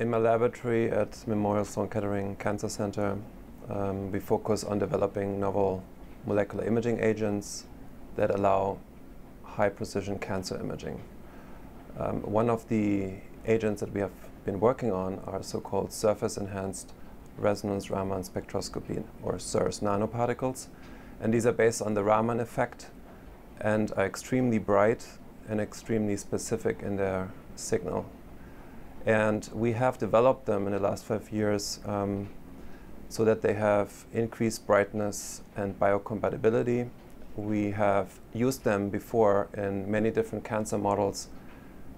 In my laboratory at Memorial Sloan Kettering Cancer Center, um, we focus on developing novel molecular imaging agents that allow high precision cancer imaging. Um, one of the agents that we have been working on are so-called surface enhanced resonance Raman spectroscopy or SERS nanoparticles. And these are based on the Raman effect and are extremely bright and extremely specific in their signal. And we have developed them in the last five years um, so that they have increased brightness and biocompatibility. We have used them before in many different cancer models,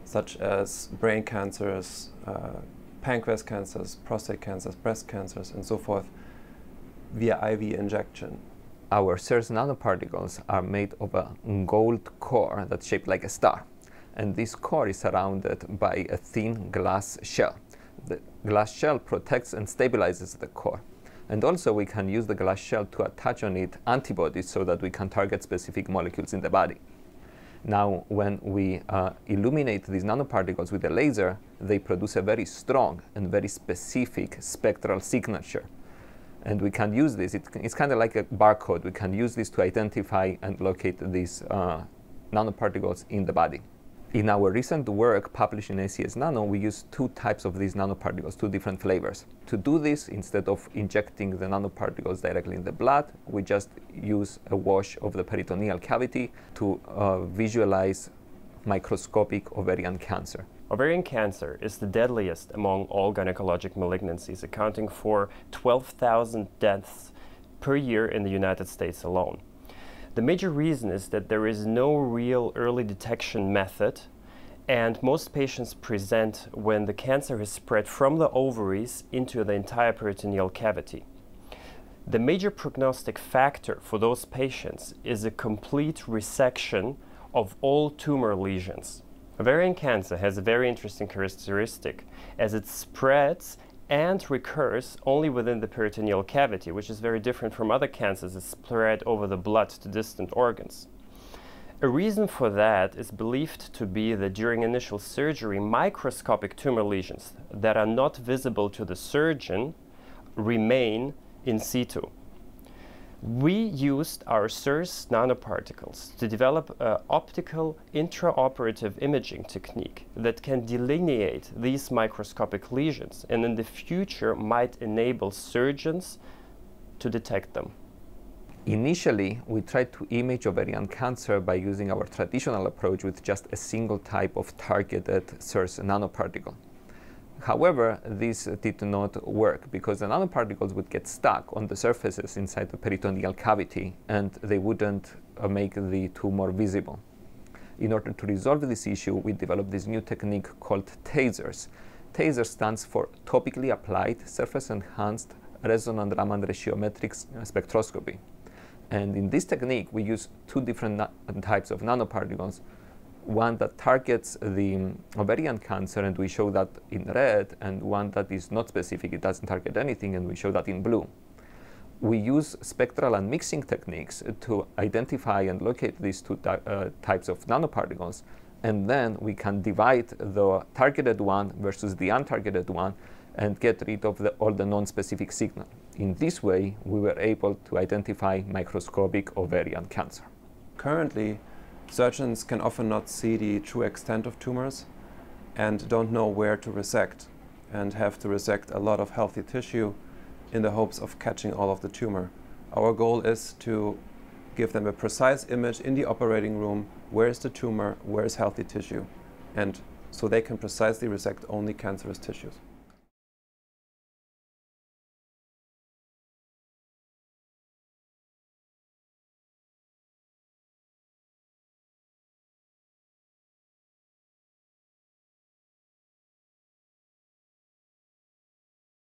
such as brain cancers, uh, pancreas cancers, prostate cancers, breast cancers, and so forth, via IV injection. Our SERS nanoparticles are made of a gold core that's shaped like a star. And this core is surrounded by a thin glass shell. The glass shell protects and stabilizes the core. And also we can use the glass shell to attach on it antibodies so that we can target specific molecules in the body. Now, when we uh, illuminate these nanoparticles with a laser, they produce a very strong and very specific spectral signature. And we can use this, it, it's kind of like a barcode. We can use this to identify and locate these uh, nanoparticles in the body. In our recent work published in ACS Nano, we use two types of these nanoparticles, two different flavors. To do this, instead of injecting the nanoparticles directly in the blood, we just use a wash of the peritoneal cavity to uh, visualize microscopic ovarian cancer. Ovarian cancer is the deadliest among all gynecologic malignancies, accounting for 12,000 deaths per year in the United States alone. The major reason is that there is no real early detection method and most patients present when the cancer has spread from the ovaries into the entire peritoneal cavity. The major prognostic factor for those patients is a complete resection of all tumor lesions. Ovarian cancer has a very interesting characteristic as it spreads and recurs only within the peritoneal cavity, which is very different from other cancers that spread over the blood to distant organs. A reason for that is believed to be that during initial surgery, microscopic tumor lesions that are not visible to the surgeon remain in situ. We used our SERS nanoparticles to develop an optical intraoperative imaging technique that can delineate these microscopic lesions and in the future might enable surgeons to detect them. Initially, we tried to image ovarian cancer by using our traditional approach with just a single type of targeted SERS nanoparticle. However, this did not work because the nanoparticles would get stuck on the surfaces inside the peritoneal cavity and they wouldn't uh, make the tumor visible. In order to resolve this issue, we developed this new technique called TASERS. TASER stands for Topically Applied Surface Enhanced Resonant Raman Ratiometric Spectroscopy. And in this technique, we use two different types of nanoparticles one that targets the ovarian cancer, and we show that in red, and one that is not specific, it doesn't target anything, and we show that in blue. We use spectral unmixing techniques to identify and locate these two uh, types of nanoparticles, and then we can divide the targeted one versus the untargeted one and get rid of the, all the non-specific signal. In this way, we were able to identify microscopic ovarian cancer. Currently, Surgeons can often not see the true extent of tumors and don't know where to resect and have to resect a lot of healthy tissue in the hopes of catching all of the tumor. Our goal is to give them a precise image in the operating room, where is the tumor, where is healthy tissue, and so they can precisely resect only cancerous tissues.